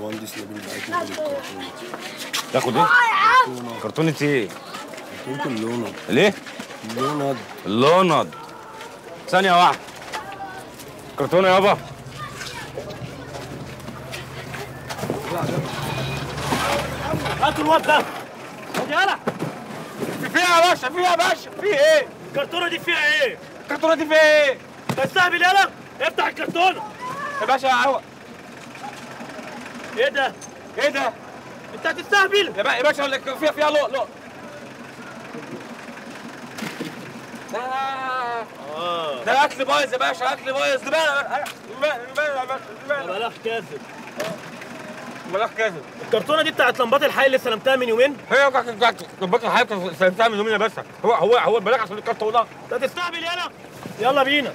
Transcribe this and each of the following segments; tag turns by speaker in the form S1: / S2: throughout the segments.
S1: مهندس نبيل بعت لي الكرتونه
S2: تاخد إيه؟ كرتونة إيه؟
S1: كرتونه اللونة
S2: ليه؟
S1: اللونة
S2: لوند ثانية واحدة كرتونة يابا
S3: هاتوا الواد ده يلا
S2: في فيها يا باشا فيها يا باشا في إيه؟
S3: الكرتونه دي فيها إيه؟
S2: الكرتونة دي فيها إيه؟
S3: تستهبل يلا افتح الكرتونه
S2: يا باشا هو
S3: إيه ده؟
S2: إيه ده؟
S3: انت هتستهبل!
S2: يا با- يا باشا اللي فيها فيها لؤ ده
S3: آه.
S2: ده أكل بايظ يا باشا أكل بايظ. زباله زباله يا باشا زباله
S3: بلاش كاذب.
S2: ملاك كذب
S3: الكرتونة دي بتاعت لمبات الحي اللي استلمتها من يومين؟
S2: هي بتاعت بطل حضرتك سلمتها من يومين يا باشا. هو هو هو البلاك عشان الكرتونة.
S3: انت هتستهبل يلا يلا بينا.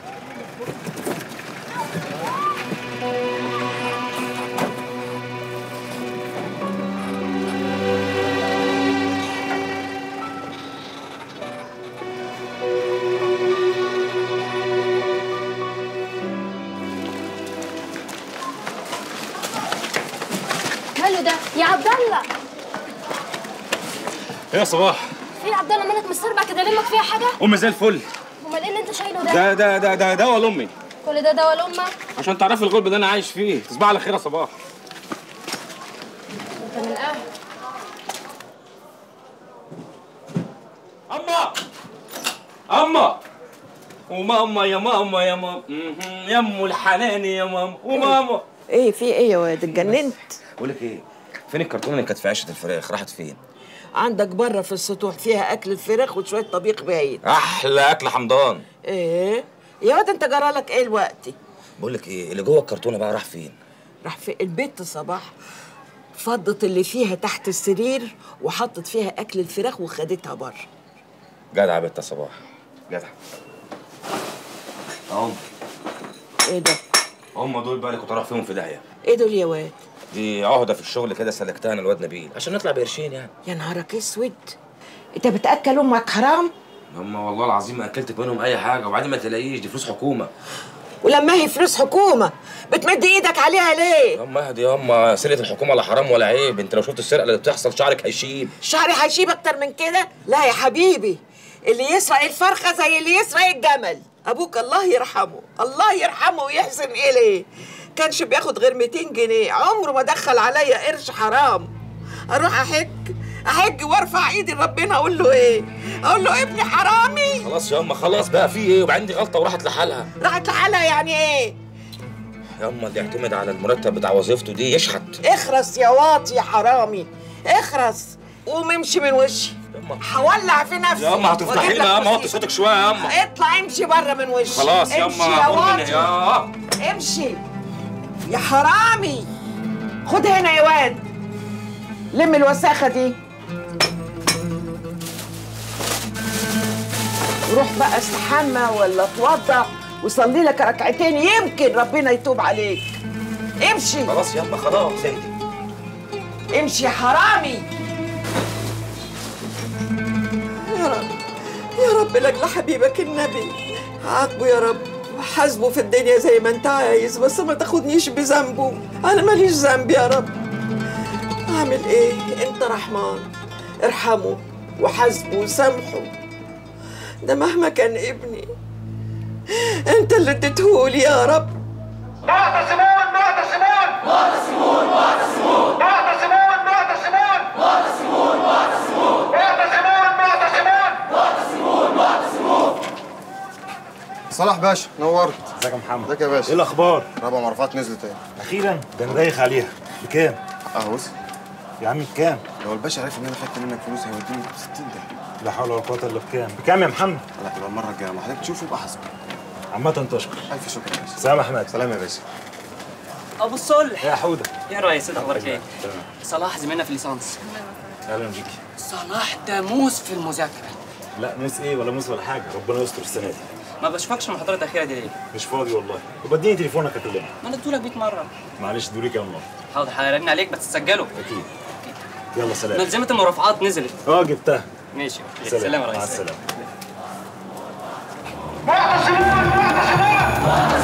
S4: يا
S2: صباح.
S4: في يا عبد الله مالك مستربع كده لمك فيها حاجة؟
S2: امي زي الفل.
S4: أمال إيه اللي أنت شايله ده؟
S2: ده ده ده ده دواء لأمي.
S4: كل ده دواء لأمك؟
S2: عشان تعرفي الغلب اللي أنا عايش فيه. تصبح على خير يا صباح.
S4: أنت من أهل
S2: اما اما وماما يا ماما يا ماما. يا أم الحنان يا ماما وماما
S5: إيه في إيه يا واد؟ اتجننت.
S2: بقول لك إيه فين الكرتونة اللي كانت في عشه الفراخ؟ راحت فين؟
S5: عندك برة في السطوح فيها أكل الفراخ وشوية طبيخ بايت
S2: أحلى أكل حمضان.
S5: إيه؟ يا واد أنت جرالك إيه الوقت
S2: بقول لك إيه اللي جوه الكرتونة بقى راح فين؟
S5: راح في البيت صباح. فضت اللي فيها تحت السرير وحطت فيها أكل الفراخ وخدتها بره.
S2: جدع بنت صباح. جدع. اهم
S5: إيه ده؟
S2: هم دول بقى اللي كنت رايح فيهم في داهية.
S5: إيه دول يا واد؟
S2: دي عهدة في الشغل كده سلكتها أنا الواد نبيل. عشان نطلع بقرشين يعني.
S5: يا نهارك أسود. انت بتأكل أمك حرام؟
S2: هم والله العظيم ما اكلتك منهم أي حاجة وبعدين ما تلاقيش دي فلوس حكومة.
S5: ولما هي فلوس حكومة بتمد إيدك عليها ليه؟
S2: هم أهدي هم سرقة الحكومة لا حرام ولا عيب. أنت لو شفت السرقة اللي بتحصل شعرك هيشيب
S5: شعري هيشيب أكتر من كده؟ لا يا حبيبي. اللي يسرق الفرخة زي اللي يسرق الجمل. أبوك الله يرحمه الله يرحمه ويحسن إليه. كانش بياخد غير 200 جنيه. عمره ما دخل عليا قرش حرام. أروح احج احج وأرفع إيدي لربنا أقول له إيه؟ أقول له ابني حرامي.
S2: خلاص يا اما خلاص بقى في إيه؟ وبعدين دي غلطة وراحت لحالها.
S5: راحت لحالها يعني إيه؟
S2: يا اما اللي يعتمد على المرتب بتاع وظيفته دي يشحت.
S5: اخرس يا واطي يا حرامي. اخرس قوم امشي من وشي. هولع في نفسي.
S2: يا اما هتفتحي لنا يا اما وطي. صوتك شوية يا اما
S5: اطلع امشي بره من وشي.
S2: خلاص يا
S5: امشي
S2: اما
S5: يا
S2: قوم من
S5: واطي.
S2: يا
S5: امشي. يا حرامي! خد هنا يا واد! لم الوساخة دي! روح بقى استحمى ولا اتوضى وصلي لك ركعتين يمكن ربنا يتوب عليك. امشي!
S2: خلاص يا اما خلاص اهدي
S5: امشي يا حرامي! يا رب يا رب لاجل حبيبك النبي. عاقبه يا رب. حاسبه في الدنيا زي ما انت عايز بس ما تاخدنيش بذنبه. أنا ماليش ذنب يا رب. أعمل إيه؟ أنت رحمن. ارحمه وحاسبه وسامحه. ده مهما كان ابني. أنت اللي اديتهولي يا رب.
S3: معتصمون معتصمون معتصمون معتصمون معتصمون معتصمون معتصمون معتصمون
S6: صلاح باشا نورت.
S7: ازيك يا محمد؟
S6: ازيك يا باشا؟
S7: إيه الأخبار؟
S6: ربع مرفعات نزلت اهي.
S7: أخيرا؟ ده أنا رايخ عليها. بكام؟
S6: آه وصل
S7: يا عم بكام؟
S6: لو الباشا عرف إن أنا خدت منك فلوس هيوديني ب 60 ده
S7: لا حول ولا قوة إلا بكام. بكام يا محمد؟
S6: لا يبقى المرة الجاية لما حضرتك تشوفه يبقى حاسبه
S7: عامة تشكر.
S6: ألف شكر يا باشا.
S7: سلام يا أحمد.
S6: سلام يا باشا.
S8: أبو الصلح
S7: يا حودة.
S8: يا ريس انت أخبارك إيه؟
S7: تمام.
S8: صلاح زميلنا في الليسانس.
S7: أهلا بيكي.
S8: صلاح ده موس في المذاكرة.
S7: لا موس إيه ولا موس ولا حاجة. ربنا يستر السنة دي.
S8: ما بشوفكش المحاضرات الأخيرة دي ليه؟
S7: مش فاضي والله. يبقى اديني تليفونك أكلمك.
S8: ما أنا اديتهولك 100 مرة.
S7: معلش دوري كام مرة.
S8: حاضر هرن عليك بس تسجله
S7: أكيد. يلا سلام.
S8: ملزمة المرافعات نزلت.
S7: آه جبتها.
S8: ماشي أوكي. سلام. يا
S7: مع
S8: ريس
S7: السلامة.
S3: معتصمون معتصمون معتصمون معتصمون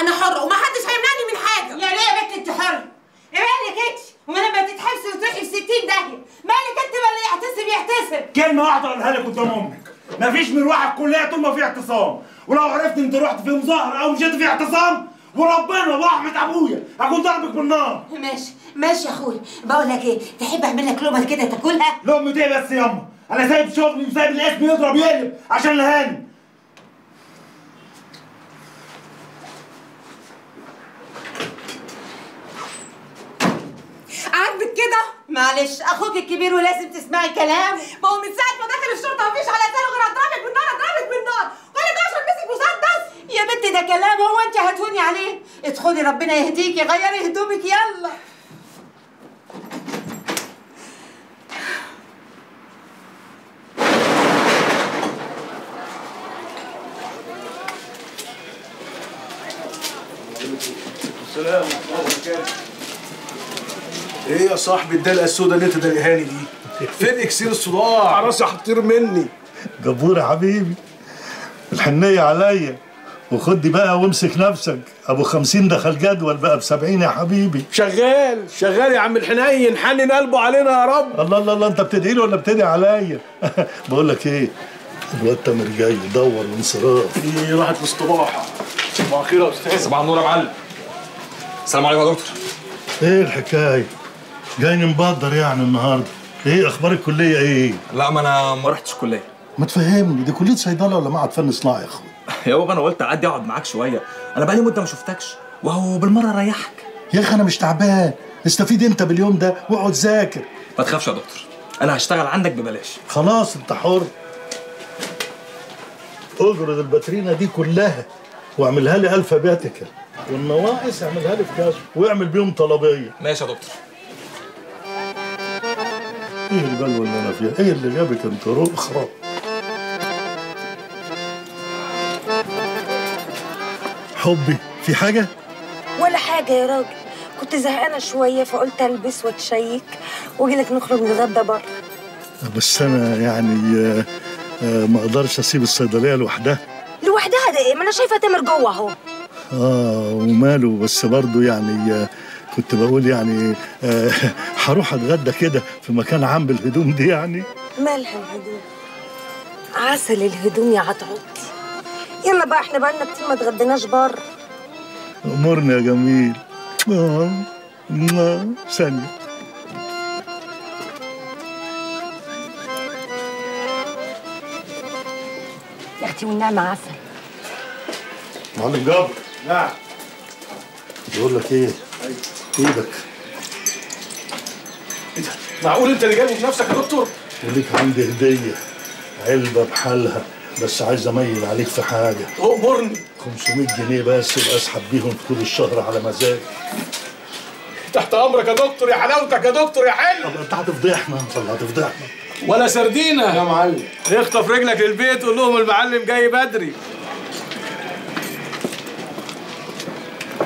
S9: أنا حره ومحدش هيمنعني من حاجة. يا ليه يا بنت أنت حره إيه مالك انت وما لما تتحبسي وتروحي في 60 داهية مالك أنت ما اللي يعتصم يعتصم
S3: كلمة واحدة أقولها لك قدام أمك. مفيش مروح الكلية طول ما في اعتصام. ولو عرفت أنت رحت في مظاهرة أو مشيت في اعتصام وربنا ورحمة أبويا. هكون ضربك بالنار.
S9: ماشي ماشي يا أخويا. بقول لك إيه تحب أعمل لك لقمة كده تاكلها؟
S3: لقمة إيه بس ياما أنا سايب شغلي وسايب الاسم يضرب يقلب عشان الهاني
S9: كده؟ معلش أخوك الكبير ولازم تسمعي كلام. ما هو من ساعة ما دخل الشرطة مفيش على لسانه غير أضربك بالنار أضربك بالنار. كل ده عشان مسك مسدس. يا بنتي ده كلام هو أنت هتهوني عليه. ادخلي ربنا يهديكي غيري هدومك يلا.
S3: السلام. إيه يا صاحبي الدلقة السودا اللي انت دلقهاني دي؟ فين إكسير الصداع راسي هتطير مني.
S10: جبور يا حبيبي. الحنية عليا. وخدي بقى وامسك نفسك. أبو خمسين دخل جدول بقى بسبعين يا حبيبي.
S3: شغال شغال يا عم الحنين. حنن قلبه علينا يا رب.
S10: الله الله الله. انت بتدعي له ولا بتدعي عليا؟ بقول لك إيه؟ الواد تامر جاي يدور وانصراف.
S3: إيه راحت الاصطباح صباح الخير يا أستاذ.
S2: صباح النور يا معلم. السلام عليكم يا دكتور.
S10: إيه الحكاية؟ جاي مبادر يعني النهارده. إيه أخبار الكلية إيه؟
S2: لا ما أنا ما رحتش الكليه
S10: ما تفهمني دي كلية صيدلة ولا معهد فن صناعي يا اخويا
S2: يا بابا أنا قلت أعدي أقعد معاك شوية. أنا بقالي مدة ما شفتكش. وهو بالمرة اريحك
S10: يا أخي أنا مش تعبان. استفيد أنت باليوم ده واقعد ذاكر.
S2: ما تخافش يا دكتور. أنا هشتغل عندك ببلاش.
S10: خلاص أنت حر. أجرد الباترينا دي كلها واعملها لي alphabetical والنواقص اعملها لي في كشف. واعمل بيهم طلبية.
S2: ماشي يا دكتور.
S10: إيه البلوه اللي أنا فيها؟ إيه اللي جابك أنت؟ رخرة حبي في حاجة؟
S11: ولا حاجة يا راجل. كنت زهقانة شوية فقلت ألبس وأتشيك وأجي لك نخرج نتغدى بره.
S10: بس أنا يعني آه، آه، ما أقدرش أسيب الصيدلية لوحدها.
S11: لوحدها ده إيه؟ ما أنا شايفة تامر جوه أهو.
S10: آه وماله بس برضو يعني آه، كنت بقول يعني آه، هروح أتغدى كده في مكان عام بالهدوم دي يعني؟
S11: مالها الهدوم عسل الهدوم يا عطعوطي يلا بقى إحنا بقالنا كتير ما اتغديناش بره.
S10: امرني يا جميل. آه، ثانية
S11: يا أختي والنعمة عسل.
S10: معلم جابر.
S3: نعم.
S10: بقول لك إيه؟ إيدك.
S3: معقول أنت اللي جايبه بنفسك يا دكتور؟
S10: وليك عندي هدية علبة بحالها بس عايز أميل عليك في حاجة.
S3: أمرني.
S10: 500 جنيه بس يبقى أسحب بيهم طول الشهر على مزاجي
S3: تحت أمرك يا دكتور يا حلاوتك يا دكتور يا حلو
S10: طب أنت هتفضحنا أنت اللي هتفضحنا
S3: ولا سردينة. يا معلم. اخطف رجلك للبيت قول لهم المعلم جاي بدري.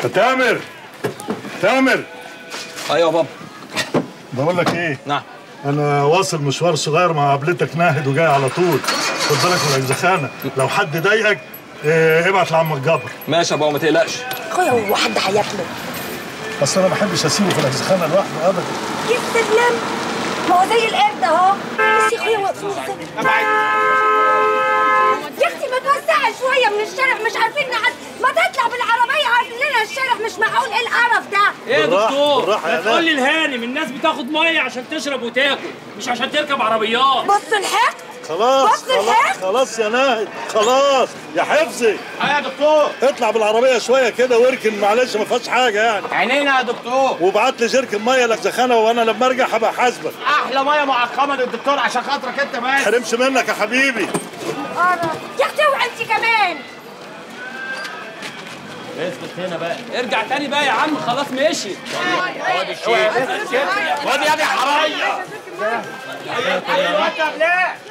S10: يا تامر. تامر.
S2: أيوه يا بابا.
S10: بقول لك إيه؟
S2: نعم.
S10: أنا واصل مشوار صغير مع قابلتك ناهد وجاي على طول. خد بالك من الاجزخانه لو حد ضايقك إيه ابعت لعمك جابر
S2: ماشي يا بابا ما تقلقش.
S11: اخويا هو حد هياكله؟
S10: بس أنا ما بحبش اسيبه في الاجزخانه لوحده ابدا.
S11: يستسلم ما هو زي القرد اهو. بس يا اخويا واقفين إزاي من الشارع مش عارفين نعد ما تطلع بالعربية عارف لنا الشارع مش معقول إيه القرف ده؟
S12: إيه يا دكتور؟ ما تقول لي. الهانم الناس بتاخد مية عشان تشرب وتاكل مش عشان تركب عربيات.
S11: بص الحق
S10: خلاص
S11: بص
S10: خلاص
S11: الحق.
S10: خلاص يا ناهد خلاص. يا حفظي.
S3: إيه يا دكتور.
S10: اطلع بالعربية شوية كده واركن معلش ما فيهاش حاجة يعني.
S3: عينينا يا دكتور.
S10: وابعت لي جيركن ميه لجزخانه وأنا لما أرجع هبقى حاسبك.
S3: أحلى مية معقمة للدكتور عشان خاطرك أنت
S10: ما
S3: بس
S10: تحرمش منك يا حبيبي.
S11: يا أختي اوعي انت كمان
S12: اثبت هنا بقى ارجع تاني بقى يا عم خلاص مشي
S3: خد يا دي حرايه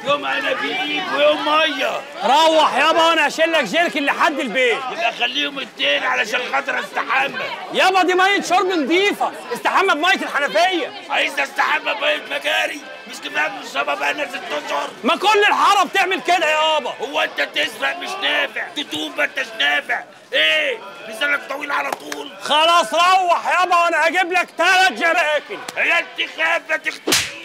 S12: يوم انابيب ويوم ميه روح يابا أنا هشيل لك جيركن لحد البيت. يبقى خليهم اتنين علشان خاطر استحمى. يابا دي مية شرب نظيفة. استحمى بمية الحنفية. عايز استحمى بمية مجاري. مش كفاية بنشربها بقالنا ست اشهر ما كل الحارة بتعمل كده يابا هو أنت تسرق مش نافع. تتوب ما أنتش نافع. إيه؟ لسانك
S7: طويل على طول.
S12: خلاص روح يابا وأنا هجيب لك ثلاث جراكن
S7: هي انتخاب ما تختفيش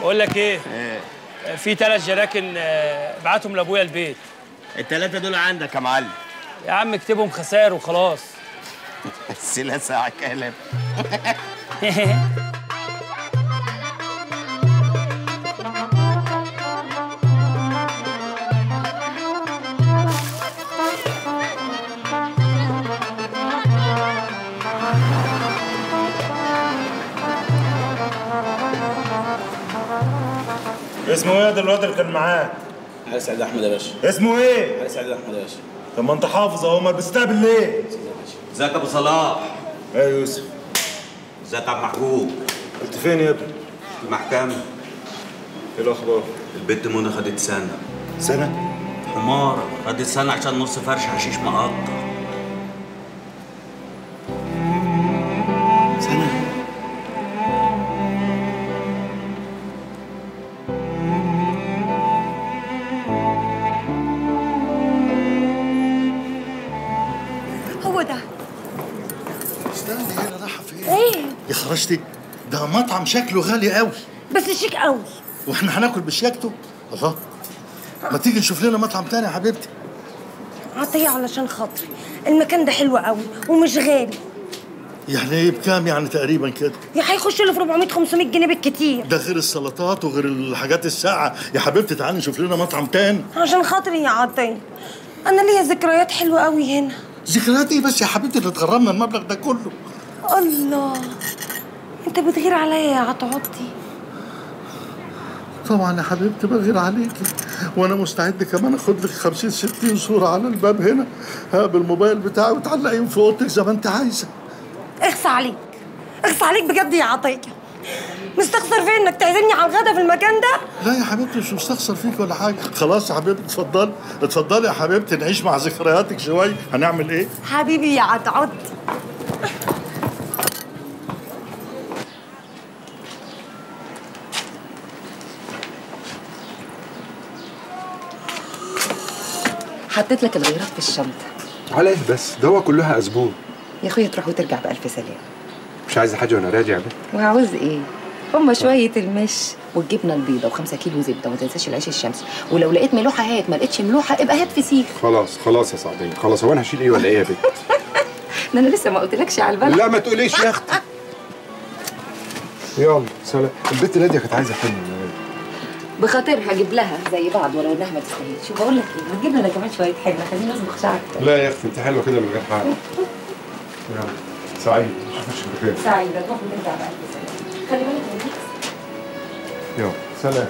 S12: بقول لك إيه؟ في ثلاث جراكن آه، ابعتهم لأبويا البيت.
S13: التلاتة دول عندك يا معلم؟
S12: يا عم اكتبهم خسائر وخلاص.
S13: السيلة ساعة
S7: اسمه إيه الواد اللي كان معاك؟
S14: علي سعيد احمد يا باشا
S7: اسمه إيه؟
S14: علي سعيد احمد يا باشا
S7: طب ما انت حافظ اهو امال بتستقبل ليه؟
S13: ازيك يا ابو صلاح
S7: إيه يا يوسف
S13: ازيك يا عم محبوب
S7: كنت فين يا ابني؟
S13: المحكمة
S7: إيه الأخبار؟
S13: البت منى خدت سنة
S7: سنة؟
S13: حمارة خدت سنة عشان نص فرش حشيش مقطع
S10: يا خرجتي ده مطعم شكله غالي قوي.
S11: بس شيك قوي.
S10: وإحنا هناكل بشياكته؟ الله. ما تيجي نشوف لنا مطعم تاني يا حبيبتي؟
S11: عطيه علشان خاطري. المكان ده حلو قوي ومش غالي.
S10: يعني إيه بكام يعني تقريبا كده؟
S11: يا هيخش له في 400 500 جنيه بالكتير.
S10: ده غير السلطات وغير الحاجات الساقعة. يا حبيبتي تعالي نشوف لنا مطعم تاني.
S11: عشان خاطري يا عطية. أنا ليا ذكريات حلوة قوي هنا.
S10: ذكريات إيه بس يا حبيبتي؟ اللي تغرمنا المبلغ ده كله.
S11: الله. انت بتغير عليا يا عطعطي
S10: طبعا يا حبيبتي بغير عليكي وأنا مستعد كمان أخد لك 50 60 صورة على الباب هنا. ها بالموبايل بتاعي وتعلقيهم في أوضتك زي ما أنت عايزة.
S11: اخصى عليك. اخصى عليك بجد يا عطيه مستخسر فين؟ إنك تعزمني على الغدا في المكان ده؟
S10: لا يا حبيبتي مش مستخسر فيك ولا حاجة. خلاص يا حبيبتي اتفضلي. اتفضلي يا حبيبتي نعيش مع ذكرياتك شوية هنعمل إيه؟
S11: حبيبي يا عطعطي
S15: حطيت لك الغيرات في الشنطة.
S16: على إيه بس؟ هو كلها أسبوع.
S15: يا أخويا تروح وترجع بألف سلامة.
S16: مش عايزة حاجة وأنا راجع بيه
S15: وعاوز إيه؟ هما شوية المش والجبنة البيضة وخمسة كيلو زبدة وما تنساش العيش الشمسي ولو لقيت ملوحة هات ما لقيتش ملوحة ابقى هات فسيخ
S16: خلاص خلاص يا سعديه خلاص هو أنا هشيل إيه ولا إيه يا بنت؟
S15: ده أنا لسه ما قلتلكش على البلد.
S16: لا ما تقوليش يا أختي. يلا سلام. البنت نادية كانت عايزة حلم.
S15: بخاطرها هجيب لها زي بعض ولو انها ما تستاهلش. شوف بقول لك إيه؟ هتجيب لنا كمان شوية حلوة. خلينا نصبغ شعرك
S16: لا يا أختي أنت حلوة كده من غير حاجة. يلا. سعيد. اشوفك بخير.
S15: تروح وترجع بألف سلامة خلي بالك
S16: يلا. سلام.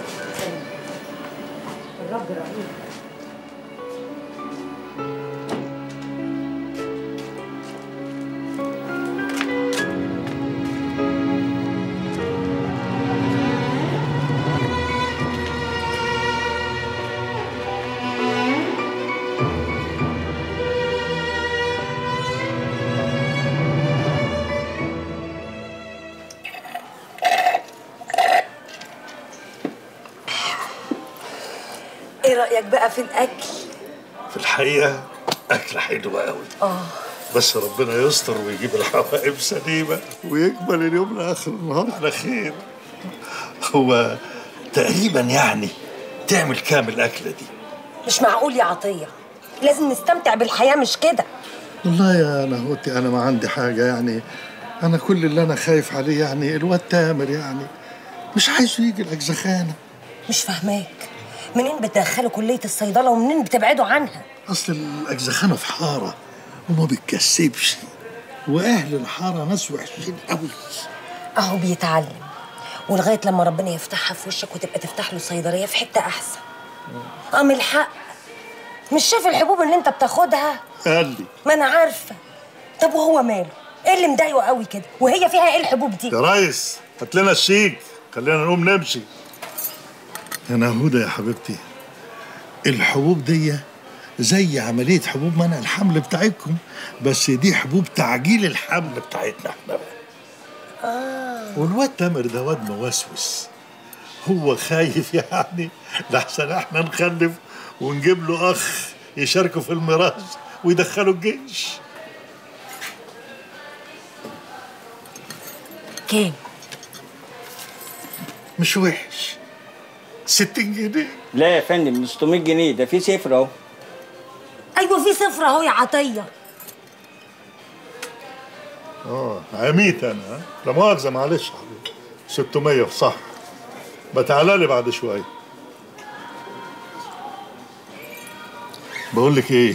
S15: الرب رهيب
S11: بقى في الأكل؟
S10: في الحقيقة اكله حلوة قوي
S11: آه.
S10: بس ربنا يستر ويجيب الحوائب سليمة ويكمل اليوم لآخر النهار على خير. هو تقريبا يعني تعمل كام الأكلة دي.
S11: مش معقول يا عطية. لازم نستمتع بالحياة مش كده؟
S10: والله يا نهوتي أنا ما عندي حاجة يعني. أنا كل اللي أنا خايف عليه يعني الواد تامر يعني. مش عايزه يجي الأجزخانة.
S11: مش فاهماك. منين بتدخلوا كلية الصيدلة ومنين بتبعدوا عنها؟
S10: أصل الاجزخانه في حارة وما بتكسبش وأهل الحارة ناس وحشين قوي
S11: أهو بيتعلم. ولغاية لما ربنا يفتحها في وشك وتبقى تفتح له صيدلية في حتة أحسن. من الحق. مش شايف الحبوب اللي أنت بتاخدها؟
S10: قال لي.
S11: ما أنا عارفة. طب وهو ماله؟ إيه اللي مضايقه قوي كده؟ وهي فيها إيه الحبوب دي؟
S10: يا ريس هات لنا الشيك خلينا نقوم نمشي. يا نهودة يا حبيبتي. الحبوب دي زي عملية حبوب منع الحمل بتاعتكم بس دي حبوب تعجيل الحمل بتاعتنا إحنا بقى.
S11: آه.
S10: والواد تامر ده واد موسوس. هو خايف يعني لحسن إحنا نخلف ونجيب له أخ يشاركه في الميراث ويدخله الجيش.
S11: كام
S10: مش وحش. 60 جنيه
S17: لا يا فندم 600 جنيه. ده في صفر اهو.
S11: أيوه في صفر اهو يا عطية.
S10: آه عميت أنا. ها؟ لا مؤاخذة معلش. يا حبيبي 600 صح. بتعالى لي بعد شوية بقول لك إيه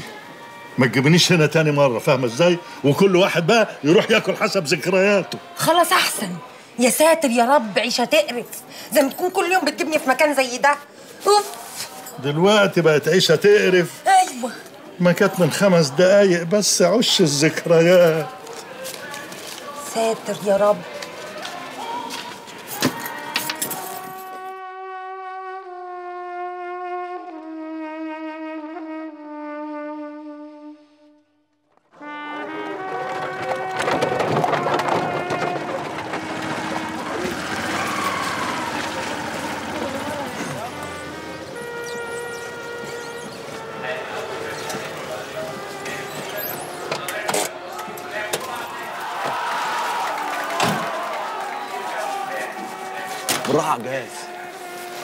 S10: ما تجيبنيش هنا تاني مرة فاهمة إزاي؟ وكل واحد بقى يروح ياكل حسب ذكرياته.
S11: خلاص أحسن. يا ساتر يا رب عيشة تقرف. زي ما تكون كل يوم بتجيبني في مكان زي ده. أوف.
S10: دلوقتي بقت عيشة تقرف.
S11: أيوه.
S10: ما كانت من خمس دقايق بس عش الذكريات.
S11: ساتر يا رب.
S18: بالراحه على الجهاز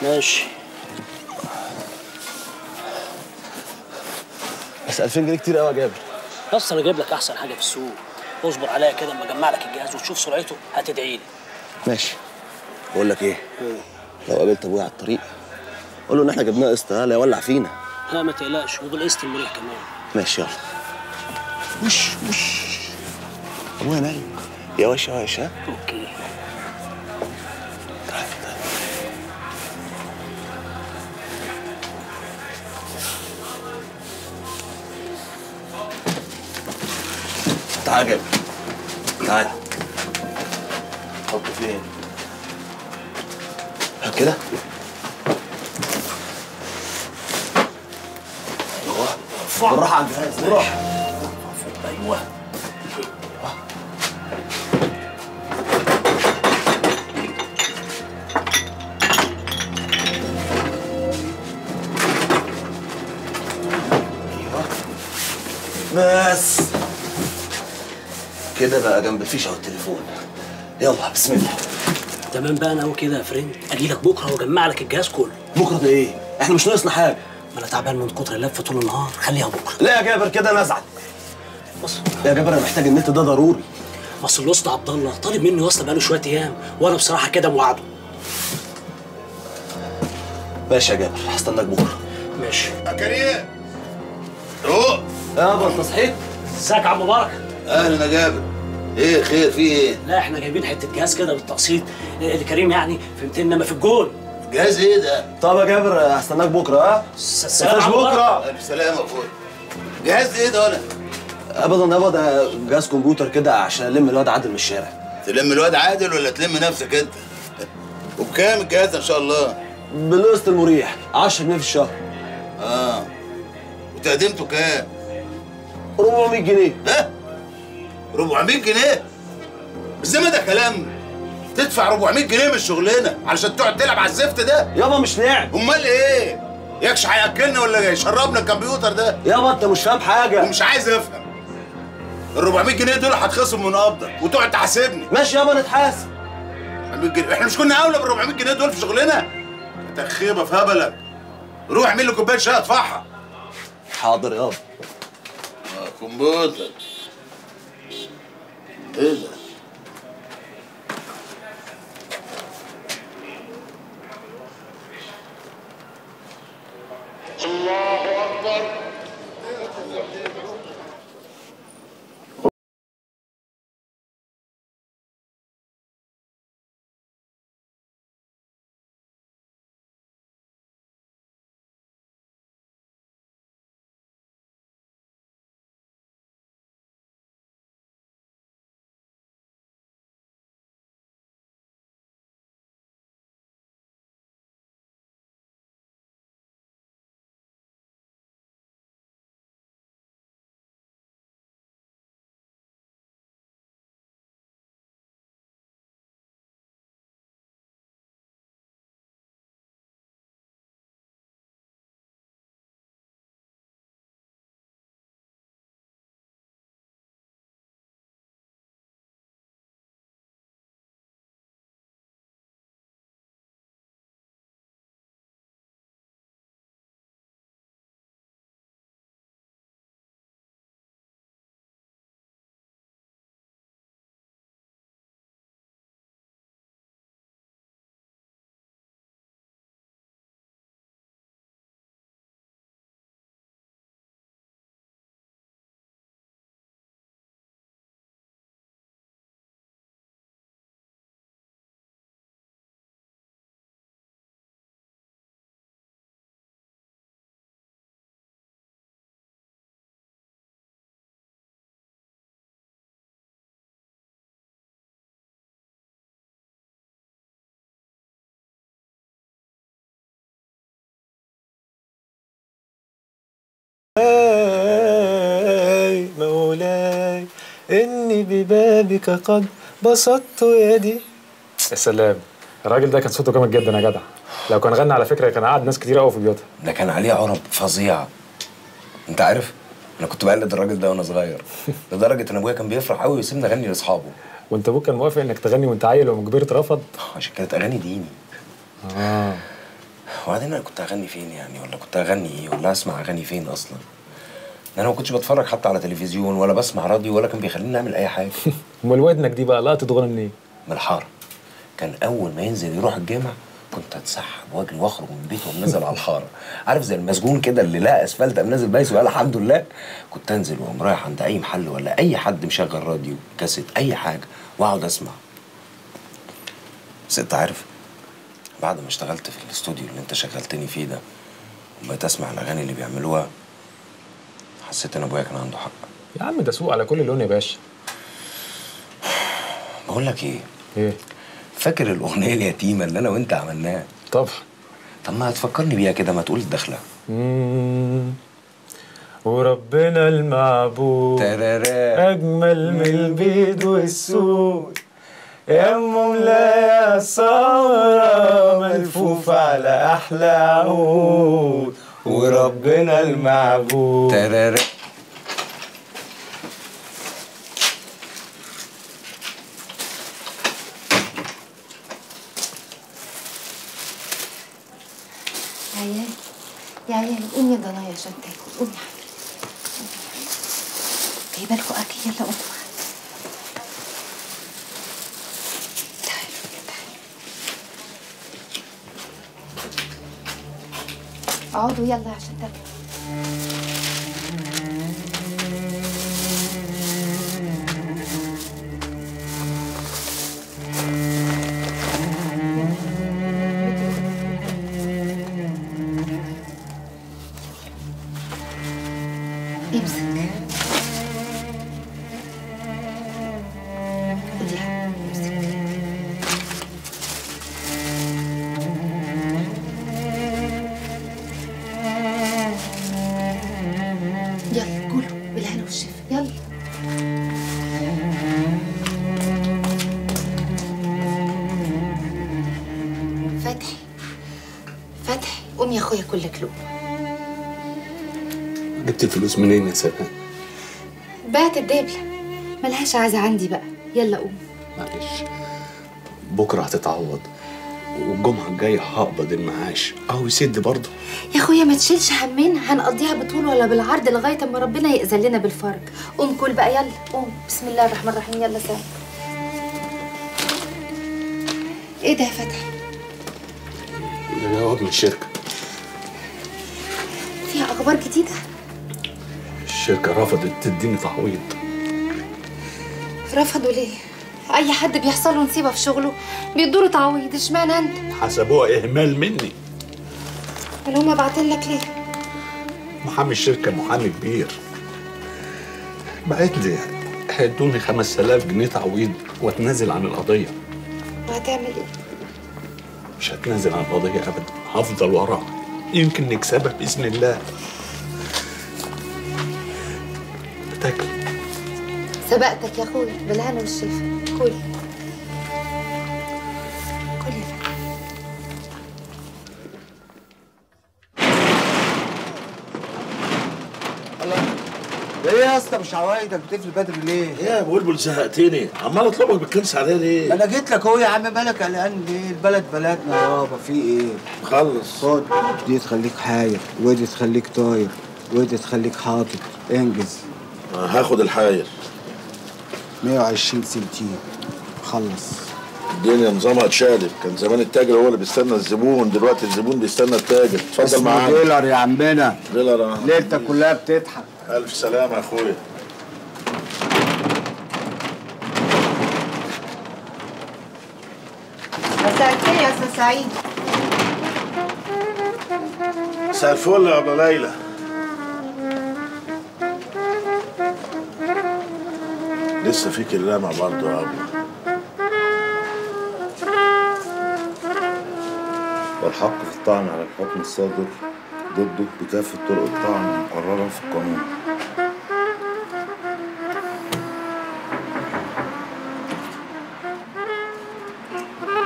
S17: ماشي.
S18: بس 2000 جنيه كتير قوي يا جابر.
S17: بس أنا جايب لك أحسن حاجة في السوق. اصبر عليا كده أما أجمع لك الجهاز وتشوف سرعته هتدعي لي.
S18: ماشي. بقول لك إيه؟ لو قابلت أبويا على الطريق قول له إن إحنا جبناه قسط لا يولع فينا.
S17: لا ما تقلقش. وبالقسط المريح كمان.
S18: ماشي يلا. وش وش. أبويا نايم. يا وش يا وش ها. أوكي. جابر تعال. حطه فين؟ كده؟ أيوه. بالراحة. على الجهاز بالراحة.
S17: أيوه.
S18: بس. كده بقى جنب الفيشة والتليفون. يلا بسم الله.
S17: تمام بقى أنا أهو كده يا فريند. أجي لك بكرة وأجمع لك الجهاز كله.
S18: بكرة ده إيه؟ إحنا مش ناقصنا حاجة.
S17: ما أنا تعبان من كتر اللف طول النهار. خليها بكرة.
S18: لا يا جابر كده أنا أزعل.
S17: بص.
S18: يا جابر أنا محتاج النت ده ضروري.
S17: اصل الوسط عبد الله طالب مني وصله بقاله شوية أيام وأنا بصراحة كده موعده.
S18: ماشي يا جابر هستناك بكرة.
S17: ماشي.
S3: يا كريم روق.
S18: يابا انت صحيت؟
S17: إزيك يا عم مبارك؟
S3: أهلا يا جابر. إيه خير في إيه؟
S17: لا إحنا جايبين حتة جهاز كده بالتقسيط إيه، لكريم يعني فهمتني؟ إنما في الجول.
S3: جهاز إيه ده؟
S18: طب يا جابر هستناك بكرة ها؟
S17: عليكم.
S18: بكرة.
S3: ألف سلامة يا أخويا. جهاز إيه ده ولا؟
S18: ابدا يابا ده جهاز كمبيوتر كده عشان الم الواد عادل من الشارع.
S3: تلم الواد عادل ولا تلم نفسك أنت؟ وبكام الجهاز ده إن شاء الله؟
S18: بالقسط المريح 10 جنيه في الشهر.
S3: آه. وتقدمته كام؟
S18: 400 جنيه.
S3: ها؟ 400 جنيه. بالذمه ده كلام. تدفع 400 جنيه من الشغلانه علشان تقعد تلعب على الزفت ده.
S18: يابا مش لعب.
S3: امال إيه؟ يكش هياكلنا ولا يشربنا الكمبيوتر ده.
S18: يابا انت مش فاهم حاجة.
S3: ومش عايز افهم. ال 400 جنيه دول هتخصم من قبضك وتقعد تحاسبني.
S18: ماشي يابا نتحاسب
S3: 400 جنيه. إحنا مش كنا اولى بال 400 جنيه دول في شغلنا؟ انت خيبة في هبلك. روح اعمل لي كوباية شاي ادفعها
S18: حاضر يابا.
S3: آه كمبيوتر. إيه
S19: إني ببابك قد بسطت يدي. يا سلام. الراجل ده كان صوته جامد جدا يا جدع. لو كان غنى على فكرة كان قعد ناس كتير قوي في بيوتها.
S20: ده كان عليه عرب فظيعه انت عارف؟ أنا كنت بقلد الراجل ده وأنا صغير. لدرجة إن أبويا كان بيفرح قوي ويسيبني أغني لأصحابه.
S19: وأنت أبوك كان موافق إنك تغني وأنت عيل وما كبرت رفض؟
S20: عشان كانت أغاني ديني.
S19: آه.
S20: وبعدين أنا كنت أغني فين يعني؟ ولا كنت أغني إيه؟ ولا أسمع أغاني فين أصلا؟ أنا ما كنتش بتفرج حتى على تلفزيون ولا بسمع راديو ولا كان بيخليني نعمل أي حاجة.
S19: أمال ودنك دي بقى لقطت غنى منين؟
S20: من الحاره كان أول ما ينزل يروح الجامع كنت أتسحب وأجري وأخرج من بيته ومنزل على الحارة. عارف زي المسجون كده اللي لقى أسفلت قام نازل بايس وقال الحمد لله. كنت أنزل وأقوم رايح عند أي محل ولا أي حد مشغل راديو كاسيت أي حاجة وأقعد أسمع. بس أنت عارف بعد ما اشتغلت في الاستوديو اللي أنت شغلتني فيه ده وبقيت أسمع الأغاني اللي بيعملوها حسيت إن أبويا كان عنده حق.
S19: يا عم ده سوق على كل لون يا باشا.
S20: بقول لك إيه؟
S19: إيه؟
S20: فاكر الأغنية اليتيمة اللي أنا وأنت عملناها؟
S19: طبعا
S20: طب ما هتفكرني بيها كده ما تقول
S19: الدخلة. وربنا المعبود. أجمل من البيض والسود. يا أم لا يا سمرة ملفوف على أحلى عود. وربنا المعبود
S20: ترارا
S21: يا عيال يا عيال قوم يا ضنايا عشان تاكل قوم يا حبيبي جايبه لكم اكل يلا قوم اقعدوا يلا عشان تاكلوا
S22: الفلوس منين يا سلام؟
S21: بعت الدبلة. ملهاش عازة عندي بقى. يلا قوم.
S22: معلش. بكرة هتتعوض والجمعة الجاية هقبض المعاش. أهو يسد برضه.
S21: يا أخويا ما تشيلش همين هنقضيها بالطول ولا بالعرض لغاية أما ربنا يأذن لنا بالفرج. قوم كل بقى. يلا. قوم. بسم الله الرحمن الرحيم. يلا سام إيه ده يا فتحي؟
S22: ده جواب من الشركة.
S21: فيها أخبار جديدة؟
S22: الشركة رفضت تديني تعويض
S21: رفضوا ليه؟ أي حد بيحصل له نصيبه في شغله بيدوله تعويض اشمعنى أنت؟
S22: حسبوها إهمال مني.
S21: ولا هما باعتين لك ليه؟
S22: محامي الشركة محامي كبير. بعت لي هيدوني 5000 جنيه تعويض واتنازل عن القضية.
S21: وهتعمل إيه؟
S22: مش هتنازل عن القضية أبدا هفضل وراها. يمكن نكسبها بإذن الله.
S21: سبقتك يا اخويا بالهنا والشفا كل كل يا فتحي
S23: إيه يا أسطى؟ مش عوايدك بتقفل بدري ليه؟
S10: إيه يا بلبل زهقتني. عمال أطلبك بتكنس عليا ليه؟
S23: ما أنا جيت لك أهو يا عم. مالك قلقان ليه؟ البلد بلدنا. يابا في إيه؟
S10: خلص.
S23: خد. دي تخليك حاير ودي تخليك طاير ودي تخليك حاطط. انجز.
S10: هاخد الحاير.
S23: 120 سنتين خلص.
S10: الدنيا نظامها اتشالب كان زمان التاجر هو اللي بيستنى الزبون دلوقتي الزبون بيستنى التاجر. اتفضل
S23: اسمه
S10: معانا.
S23: dealer يا عمنا.
S10: dealer آه
S23: ليلتك كلها بتضحك.
S10: ألف سلامة يا أخويا.
S9: مساء الخير يا أستاذ سعيد.
S10: مساء الفل يا ابو ليلى. لسه في اللمع برضه يا ابني
S6: والحق في الطعن على الحكم الصادر ضده بكافة طرق الطعن المقررة في القانون.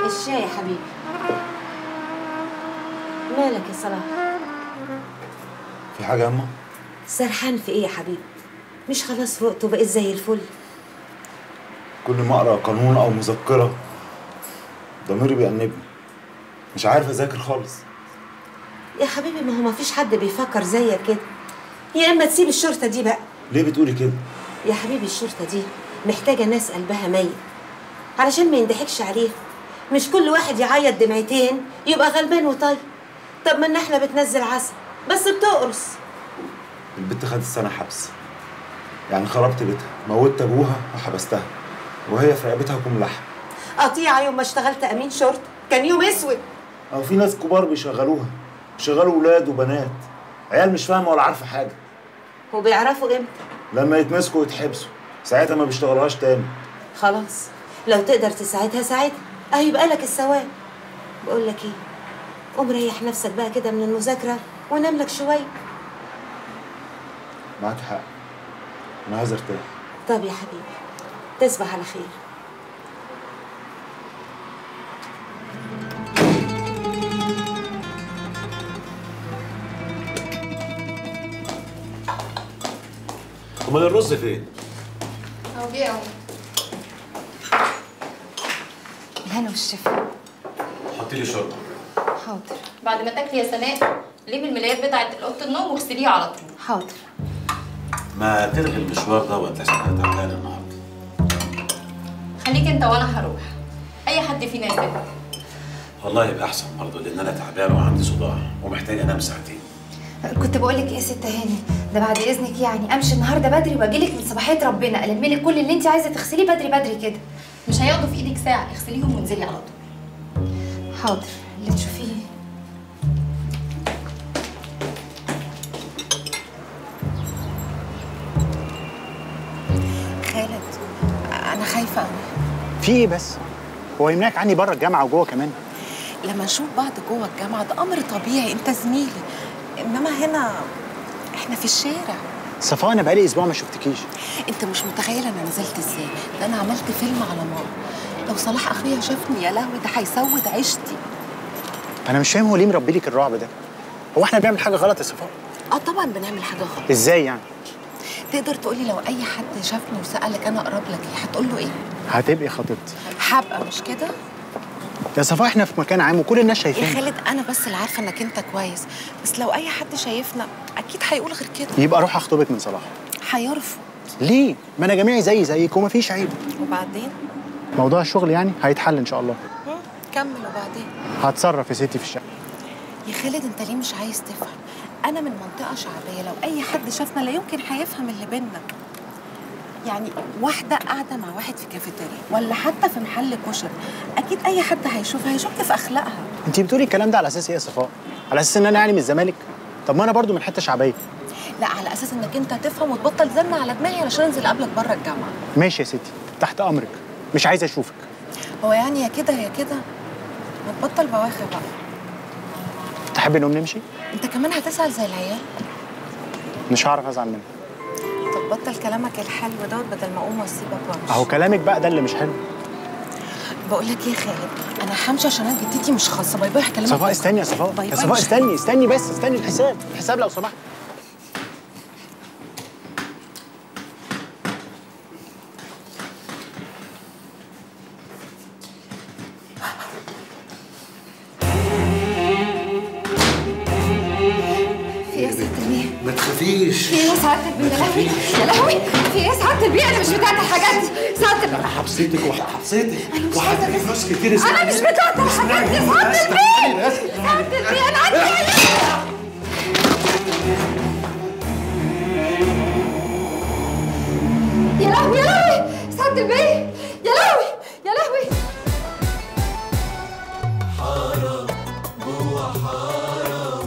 S9: الشاي يا حبيبي. مالك يا صلاح؟
S7: في حاجة يا أما؟
S9: سرحان في إيه يا حبيبي؟ مش خلاص فوقته بقيت زي الفل.
S7: كل ما أقرأ قانون أو مذكرة. ضميري بيأنبني. مش عارف أذاكر خالص.
S9: يا حبيبي ما هو ما فيش حد بيفكر زيك كده. يا إما تسيب الشرطة دي بقى.
S7: ليه بتقولي كده؟
S9: يا حبيبي الشرطة دي محتاجة ناس قلبها ميت. علشان ما يندحكش عليها. مش كل واحد يعيط دمعتين يبقى غلبان وطيب. طب ما إن إحنا بتنزل عسل بس بتقرص.
S7: البت خدت سنة حبس. يعني خربت بيتها. موتت أبوها وحبستها. وهي في رقبتها كوم لحم.
S9: قطيعه يوم ما اشتغلت أمين شرطه كان يوم أسود.
S7: أو في ناس كبار بيشغلوها. بيشغلوا ولاد وبنات. عيال مش فاهمة ولا عارفة حاجة.
S9: وبيعرفوا إمتى؟
S7: لما يتمسكوا ويتحبسوا. ساعتها ما بيشتغلوهاش تاني.
S9: خلاص. لو تقدر تساعدها ساعدها. أهي يبقى لك الثواب. بقول لك إيه؟ قوم ريح نفسك بقى كده من المذاكرة ونام لك شوية.
S7: معاك حق. أنا عايز ارتاح.
S9: طب يا حبيبي. تصبح على خير.
S22: أمال الرز فين؟
S21: أهو جه أهو. الهنا والشفا.
S22: حطي لي شوربة.
S21: حاضر. بعد ما تاكلي يا سناء لمي الملايات بتاعت أوضة النوم واغسليها على طول. حاضر.
S22: ما تلغي المشوار دوت عشان أنا تعبان النهارده.
S21: خليك انت وأنا هروح. أي حد فينا يسيبك.
S22: والله يبقى احسن برضه لأن أنا تعبان وعندي صداع ومحتاج أنام ساعتين.
S21: كنت بقول لك إيه يا ست هاني؟ ده بعد إذنك يعني أمشي النهارده بدري واجي لك من صباحية ربنا. الم لك كل اللي أنت عايزة تغسليه بدري بدري كده. مش هياخدوا في إيدك ساعة اغسليهم وانزلي على طول. حاضر اللي تشوفيه.
S24: في إيه بس؟ هو يمنعك عني بره الجامعة وجوه كمان؟
S25: لما نشوف بعض جوه الجامعة ده أمر طبيعي أنت زميلي إنما هنا إحنا في الشارع
S24: صفاء أنا بقالي أسبوع ما شفتكيش
S25: أنت مش متخيل أنا نزلت إزاي ده أنا عملت فيلم على ماما لو صلاح أخويا شافني يا لهوي ده هيسود عيشتي
S24: أنا مش فاهم هو ليه مربي لك الرعب ده؟ هو إحنا بنعمل حاجة غلط يا صفاء؟
S25: آه طبعا بنعمل حاجة غلط
S24: إزاي يعني؟
S25: تقدر تقولي لو أي حد شافني وسألك أنا أقرب لك إيه هتقول له إيه؟
S24: هتبقي خطيبتي.
S25: هبقى مش كده؟
S24: يا صفاء إحنا في مكان عام وكل الناس
S25: يا
S24: شايفين
S25: خالد؟ أنا بس اللي عارفة إنك أنت كويس. بس لو أي حد شايفنا أكيد هيقول غير كده.
S24: يبقى أروح أخطبك من صلاح.
S25: هيرفض.
S24: ليه؟ ما أنا جميعي زي زيك ومفيش عيب.
S25: وبعدين؟
S24: موضوع الشغل يعني هيتحل إن شاء الله.
S25: كمل وبعدين.
S24: هتصرف يا ستي في الشقة.
S25: يا خالد أنت ليه مش عايز تفهم؟ أنا من منطقة شعبية لو أي حد شافنا لا يمكن هيفهم اللي بينا يعني واحدة قاعدة مع واحد في كافيتيريا ولا حتى في محل كشري أكيد أي حد هيشوفها هيشك في أخلاقها.
S24: أنت بتقولي الكلام ده على أساس إيه يا صفاء؟ على أساس إن أنا يعني من الزمالك؟ طب ما أنا برضو من حتة شعبية.
S25: لا على أساس إنك أنت تفهم وتبطل زن على دماغي علشان أنزل اقابلك بره الجامعة.
S24: ماشي يا ستي تحت أمرك. مش عايز أشوفك.
S25: هو يعني يا كده يا كده؟ ما تبطل بواخر بقى.
S24: تحبي نقوم نمشي؟
S25: انت كمان هتسأل زي العيال.
S24: مش هعرف أزعل منك.
S25: طب بطل كلامك الحلو دوت بدل ما أقوم واسيبك وامشي
S24: أهو كلامك بقى ده اللي مش حلو.
S25: بقول لك إيه يا خالد؟ أنا همشي عشان أنا جدتي مش خاصة. bye bye هكلمك
S24: صفاء. استني يا صفاء. يا صفاء استني استني بس استني الحساب. الحساب لو سمحت.
S21: عايزة
S22: وهديك
S21: بس-
S22: فلوس كتير